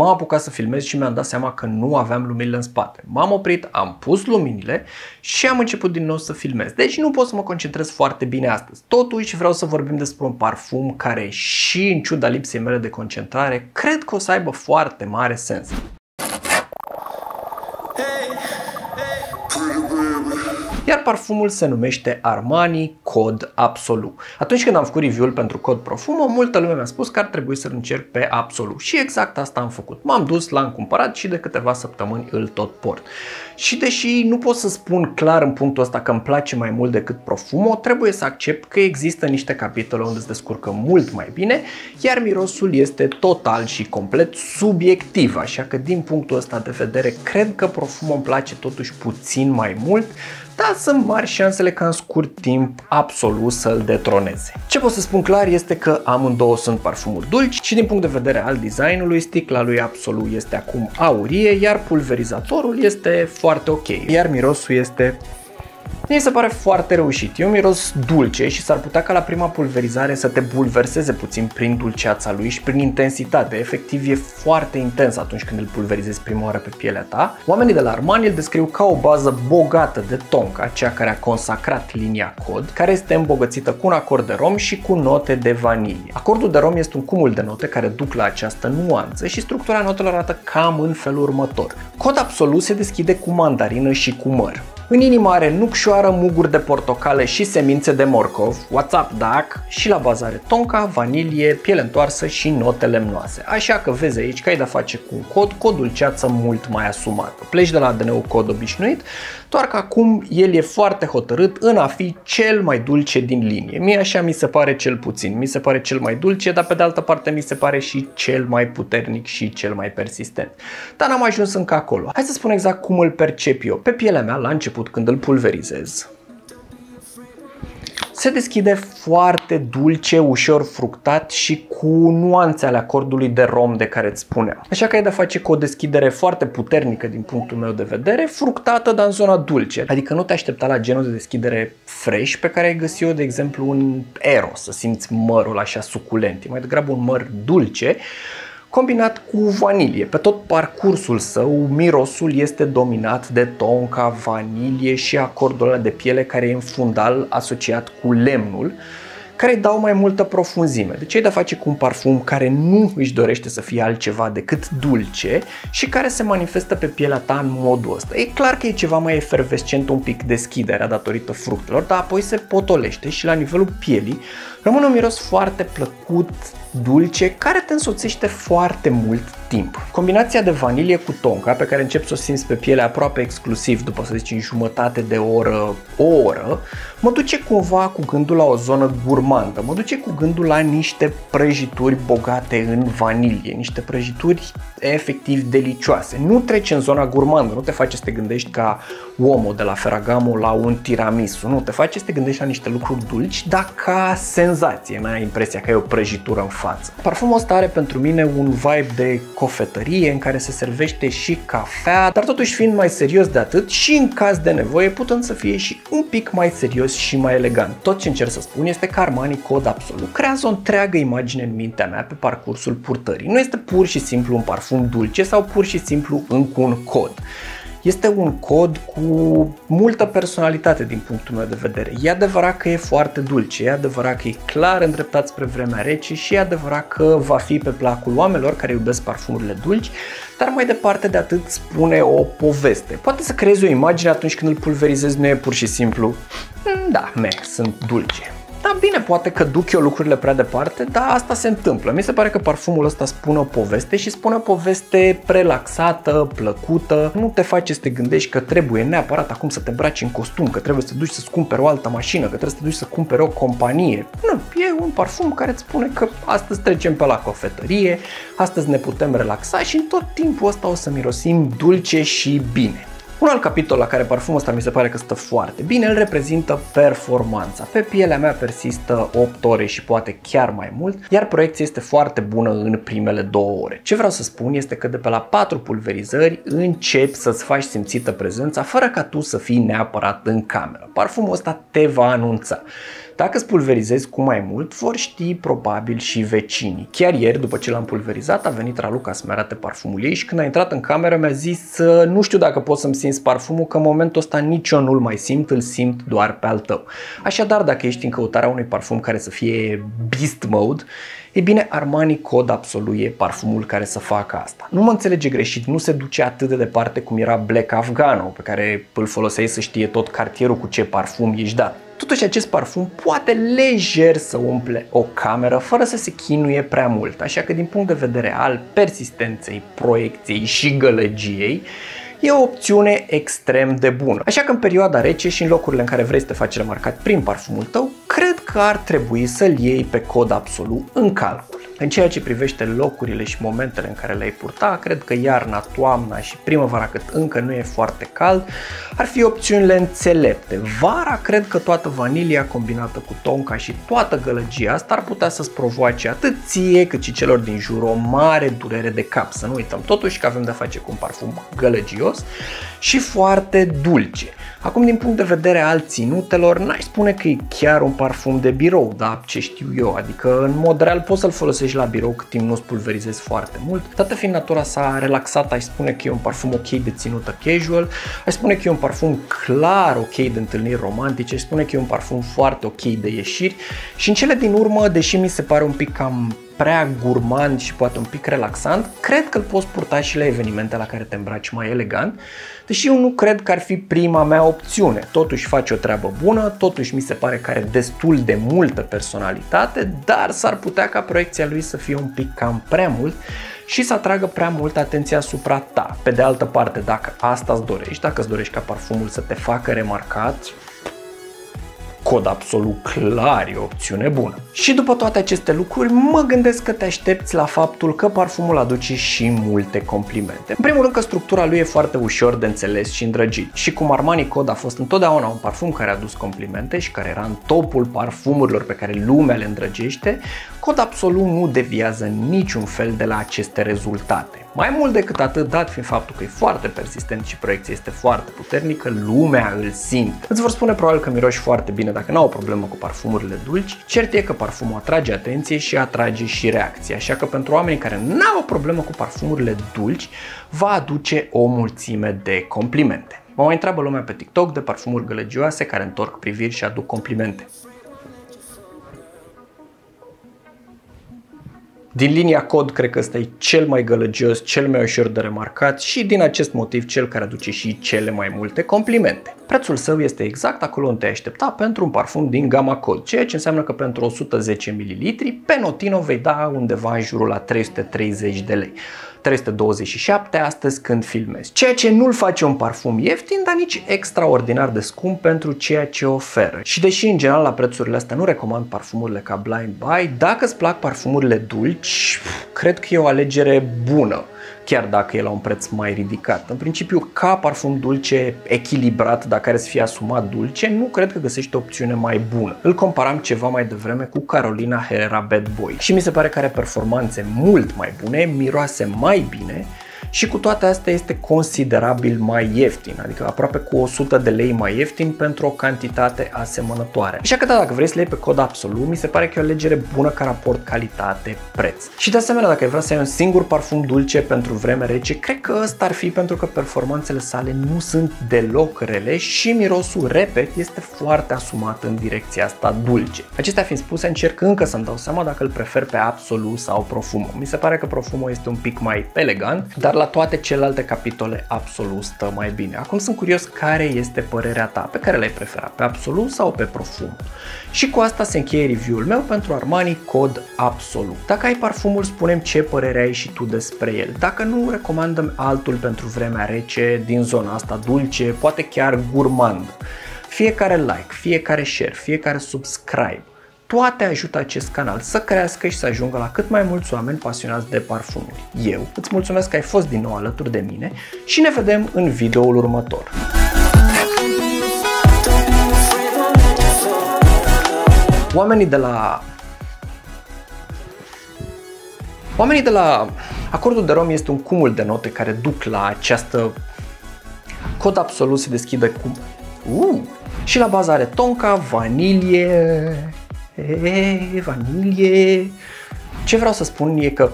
M-am apucat să filmez și mi-am dat seama că nu aveam luminile în spate. M-am oprit, am pus luminile și am început din nou să filmez. Deci nu pot să mă concentrez foarte bine astăzi. Totuși vreau să vorbim despre un parfum care și în ciuda lipsei mele de concentrare, cred că o să aibă foarte mare sens. iar parfumul se numește Armani Cod Absolu. Atunci când am făcut review-ul pentru Cod Profumo, multă lume mi-a spus că ar trebui să-l încerc pe Absolu și exact asta am făcut. M-am dus, l-am cumpărat și de câteva săptămâni îl tot port. Și deși nu pot să spun clar în punctul ăsta că îmi place mai mult decât Profumo, trebuie să accept că există niște capitole unde se descurcă mult mai bine, iar mirosul este total și complet subiectiv, așa că din punctul ăsta de vedere cred că Profumo îmi place totuși puțin mai mult, dar sunt mari șansele ca în scurt timp absolut să-l detroneze. Ce pot să spun clar este că amândouă sunt parfumuri dulci și din punct de vedere al designului, sticla lui Absolut este acum aurie, iar pulverizatorul este foarte ok, iar mirosul este mi se pare foarte reușit. E un miros dulce și s-ar putea ca la prima pulverizare să te bulverseze puțin prin dulceața lui și prin intensitate. Efectiv e foarte intens atunci când îl pulverizezi prima oară pe pielea ta. Oamenii de la Armani îl descriu ca o bază bogată de tonka, cea care a consacrat linia cod, care este îmbogățită cu un acord de rom și cu note de vanilie. Acordul de rom este un cumul de note care duc la această nuanță și structura notelor arată cam în felul următor. Cod absolut se deschide cu mandarină și cu măr. În inimă are nucșoară, muguri de portocale și semințe de morcov, WhatsApp dac și la bazare tonka, vanilie, piele întoarsă și note lemnoase. Așa că vezi aici că ai de face cu un cod, codul ceață mult mai asumat. Pleci de la ADN-ul cod obișnuit, doar că acum el e foarte hotărât în a fi cel mai dulce din linie. Mie așa mi se pare cel puțin, mi se pare cel mai dulce, dar pe de altă parte mi se pare și cel mai puternic și cel mai persistent. Dar n-am ajuns încă acolo. Hai să spun exact cum îl percep eu. Pe pielea mea, la început, când îl pulverizez, se deschide foarte dulce, ușor fructat și cu nuanțe ale acordului de rom de care îți spuneam. Așa că ai de face cu o deschidere foarte puternică din punctul meu de vedere, fructată, dar în zona dulce. Adică nu te aștepta la genul de deschidere fresh pe care ai găsit eu, de exemplu, un Ero, să simți mărul așa suculent. E mai degrabă un măr dulce, combinat cu vanilie. Pe tot parcursul său, mirosul este dominat de tonca, vanilie și acordul de piele care e în fundal asociat cu lemnul, care îi dau mai multă profunzime. Deci ai de face cu un parfum care nu își dorește să fie altceva decât dulce și care se manifestă pe pielea ta în modul ăsta. E clar că e ceva mai efervescent un pic deschiderea datorită fructelor, dar apoi se potolește și la nivelul pielii rămâne un miros foarte plăcut, dulce, care te însoțește foarte mult timp. Combinația de vanilie cu tonka, pe care încep să o simți pe piele aproape exclusiv, după să zicem jumătate de oră, o oră, mă duce cumva cu gândul la o zonă gurmandă, mă duce cu gândul la niște prăjituri bogate în vanilie, niște prăjituri efectiv delicioase. Nu trece în zona gurmandă, nu te face să te gândești ca uomo de la Ferragamo la un tiramisu, nu, te face să te gândești la niște lucruri dulci, dar ca senzație, n-ai impresia că e o prăjitură în față. Parfumul ăsta are pentru mine un vibe de cofetărie în care se servește și cafea, dar totuși fiind mai serios de atât și în caz de nevoie putând să fie și un pic mai serios și mai elegant. Tot ce încerc să spun este că Armani Code Absolut creează o întreagă imagine în mintea mea pe parcursul purtării. Nu este pur și simplu un parfum dulce sau pur și simplu încă un cod este un cod cu multă personalitate din punctul meu de vedere. E adevărat că e foarte dulce, e adevărat că e clar îndreptat spre vremea rece și e adevărat că va fi pe placul oamenilor care iubesc parfumurile dulci, dar mai departe de atât spune o poveste. Poate să creezi o imagine atunci când îl pulverizezi, nu e pur și simplu, mm, da, me, sunt dulce. Da, bine, poate că duc eu lucrurile prea departe, dar asta se întâmplă. Mi se pare că parfumul ăsta spune o poveste și spune o poveste relaxată, plăcută. Nu te face să te gândești că trebuie neapărat acum să te braci în costum, că trebuie să te duci să-ți cumperi o altă mașină, că trebuie să te duci să cumperi o companie. Nu, e un parfum care îți spune că astăzi trecem pe la cofetărie, astăzi ne putem relaxa și în tot timpul ăsta o să mirosim dulce și bine. Un alt capitol la care parfumul ăsta mi se pare că stă foarte bine îl reprezintă performanța. Pe pielea mea persistă 8 ore și poate chiar mai mult, iar proiecția este foarte bună în primele 2 ore. Ce vreau să spun este că de pe la 4 pulverizări începi să-ți faci simțită prezența fără ca tu să fii neapărat în cameră. Parfumul ăsta te va anunța Dacă îți pulverizezi cu mai mult, vor ști probabil și vecinii. Chiar ieri, după ce l-am pulverizat, a venit Raluca să-mi arate parfumul ei și când a intrat în cameră mi-a zis nu știu dacă poți să-mi simți parfumul, că în momentul ăsta nici eu nu-l mai simt, îl simt doar pe al tău. Așadar, dacă ești în căutarea unui parfum care să fie beast mode, E bine, Armani Code Absolut e parfumul care să facă asta. Nu mă înțelege greșit, nu se duce atât de departe cum era Black Afghano, pe care îl foloseai să știe tot cartierul cu ce parfum ești dat. Totuși acest parfum poate lejer să umple o cameră fără să se chinuie prea mult, așa că din punct de vedere al persistenței, proiecției și gălăgiei, e o opțiune extrem de bună. Așa că în perioada rece și în locurile în care vrei să te faci remarcat prin parfumul tău, cred că ar trebui să-l iei pe cod absolut în calcul. În ceea ce privește locurile și momentele în care le-ai purta, cred că iarna, toamna și primăvara cât încă nu e foarte cald, ar fi opțiunile înțelepte. Vara cred că toată vanilia combinată cu tonca și toată gălăgia asta ar putea să-ți provoace atât ție cât și celor din jur o mare durere de cap. Să nu uităm totuși că avem de face cu un parfum gălăgios și foarte dulce. Acum, din punct de vedere al ținutelor, n-aș spune că e chiar un parfum de birou, da, ce știu eu, adică în mod real poți să-l folosești la birou cât timp nu-ți pulverizezi foarte mult. Dată fiind natura sa relaxată, aș spune că e un parfum ok de ținută casual, aș spune că e un parfum clar ok de întâlniri romantice, aș spune că e un parfum foarte ok de ieșiri și în cele din urmă, deși mi se pare un pic cam prea gurmand și poate un pic relaxant, cred că îl poți purta și la evenimente la care te îmbraci mai elegant, deși eu nu cred că ar fi prima mea opțiune. Totuși face o treabă bună, totuși mi se pare că are destul de multă personalitate, dar s-ar putea ca proiecția lui să fie un pic cam prea mult și să atragă prea mult atenția asupra ta. Pe de altă parte, dacă asta îți dorești, dacă îți dorești ca parfumul să te facă remarcat, cod absolut clar e o opțiune bună. Și după toate aceste lucruri, mă gândesc că te aștepți la faptul că parfumul aduce și multe complimente. În primul rând că structura lui e foarte ușor de înțeles și îndrăgit. Și cum Armani Code a fost întotdeauna un parfum care a adus complimente și care era în topul parfumurilor pe care lumea le îndrăgește, Cod absolut nu deviază niciun fel de la aceste rezultate. Mai mult decât atât, dat fiind faptul că e foarte persistent și proiecția este foarte puternică, lumea îl simte. Îți vor spune probabil că miroși foarte bine dacă nu au o problemă cu parfumurile dulci, cert e că parfumul atrage atenție și atrage și reacție, așa că pentru oamenii care nu au o problemă cu parfumurile dulci, va aduce o mulțime de complimente. Mă mai întreabă lumea pe TikTok de parfumuri gălăgioase care întorc priviri și aduc complimente. Din linia cod, cred că ăsta e cel mai gălăgios, cel mai ușor de remarcat și din acest motiv cel care aduce și cele mai multe complimente. Prețul său este exact acolo unde te aștepta pentru un parfum din gama cod, ceea ce înseamnă că pentru 110 ml pe Notino vei da undeva în jurul la 330 de lei. 327 astăzi când filmez. Ceea ce nu-l face un parfum ieftin, dar nici extraordinar de scump pentru ceea ce oferă. Și deși în general la prețurile astea nu recomand parfumurile ca Blind Buy, dacă îți plac parfumurile dulci, cred că e o alegere bună chiar dacă e la un preț mai ridicat. În principiu, ca parfum dulce echilibrat, dacă are să fie asumat dulce, nu cred că găsești o opțiune mai bună. Îl comparam ceva mai devreme cu Carolina Herrera Bad Boy și mi se pare că are performanțe mult mai bune, miroase mai bine și cu toate astea este considerabil mai ieftin, adică aproape cu 100 de lei mai ieftin pentru o cantitate asemănătoare. Așa că da, dacă vrei să le iei pe cod absolut, mi se pare că e o alegere bună ca raport calitate-preț. Și de asemenea, dacă ai vrea să ai un singur parfum dulce pentru vreme rece, cred că ăsta ar fi pentru că performanțele sale nu sunt deloc rele și mirosul, repet, este foarte asumat în direcția asta dulce. Acestea fiind spuse, încerc încă să-mi dau seama dacă îl prefer pe absolut sau profumo. Mi se pare că profumo este un pic mai elegant, dar la toate celelalte capitole Absolut stă mai bine. Acum sunt curios care este părerea ta, pe care l-ai preferat, pe Absolut sau pe Profum? Și cu asta se încheie review-ul meu pentru Armani Cod Absolut. Dacă ai parfumul, spunem ce părere ai și tu despre el. Dacă nu, recomandăm altul pentru vremea rece, din zona asta dulce, poate chiar gurmand. Fiecare like, fiecare share, fiecare subscribe toate ajută acest canal să crească și să ajungă la cât mai mulți oameni pasionați de parfumuri. Eu îți mulțumesc că ai fost din nou alături de mine și ne vedem în videoul următor. Oamenii de la Oamenii de la Acordul de Rom este un cumul de note care duc la această cod absolut se deschide cu uh, Și la bază are tonka, vanilie, e, vanilie. Ce vreau să spun e că